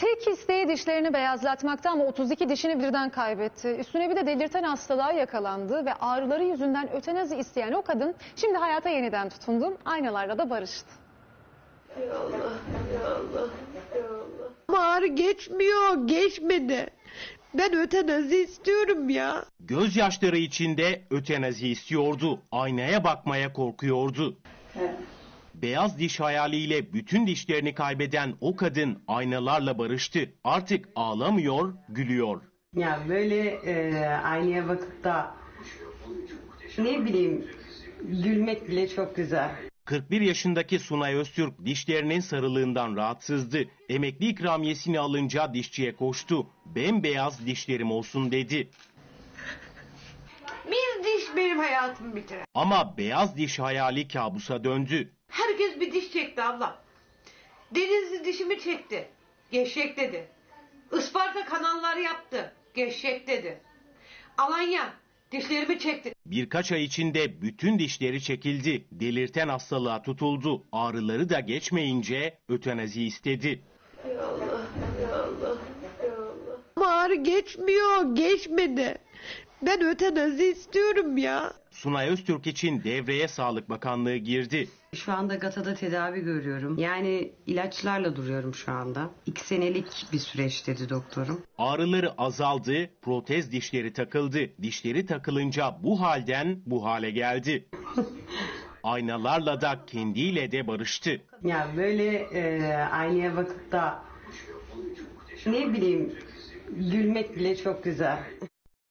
Tek isteği dişlerini beyazlatmakta ama 32 dişini birden kaybetti. Üstüne bir de delirten hastalığa yakalandı ve ağrıları yüzünden ötenazi isteyen o kadın şimdi hayata yeniden tutundu. Aynalarla da barıştı. Ama ağrı geçmiyor, geçmedi. Ben ötenazi istiyorum ya. Gözyaşları içinde ötenazi istiyordu. Aynaya bakmaya korkuyordu. Beyaz diş hayaliyle bütün dişlerini kaybeden o kadın aynalarla barıştı. Artık ağlamıyor, gülüyor. Ya böyle e, aynaya bakıp da ne bileyim gülmek bile çok güzel. 41 yaşındaki Sunay Öztürk dişlerinin sarılığından rahatsızdı. Emekli ikramiyesini alınca dişçiye koştu. Bembeyaz dişlerim olsun dedi. Bir diş benim hayatımı bitirer. Ama beyaz diş hayali kabusa döndü. Diş çekti abla. Denizli dişimi çekti. Geçecek dedi. Isparta kanallar yaptı. Geçecek dedi. Alanya dişlerimi çekti. Birkaç ay içinde bütün dişleri çekildi. Delirten hastalığa tutuldu. Ağrıları da geçmeyince ötenazi istedi. Ağrı geçmiyor, geçmedi. Ben ötenazi istiyorum ya. Sunay Öztürk için devreye Sağlık Bakanlığı girdi. Şu anda GATA'da tedavi görüyorum. Yani ilaçlarla duruyorum şu anda. İki senelik bir süreç dedi doktorum. Ağrıları azaldı, protez dişleri takıldı. Dişleri takılınca bu halden bu hale geldi. Aynalarla da kendiyle de barıştı. Ya böyle e, aynaya bakıp da ne bileyim gülmek bile çok güzel.